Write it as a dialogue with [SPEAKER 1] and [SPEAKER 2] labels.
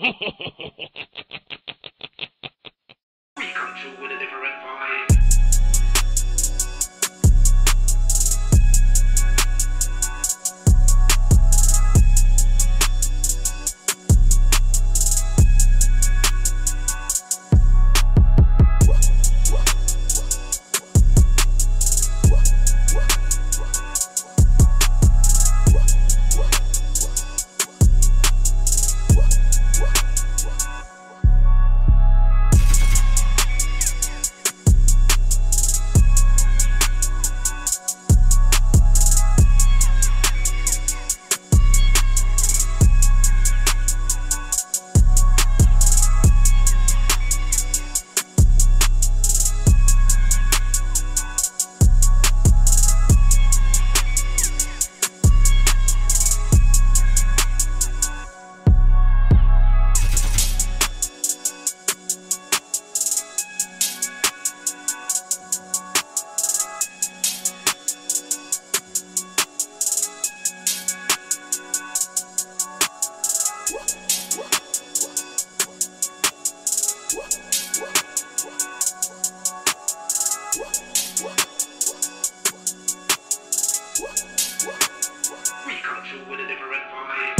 [SPEAKER 1] we come true with a different vibe. With a different vibe.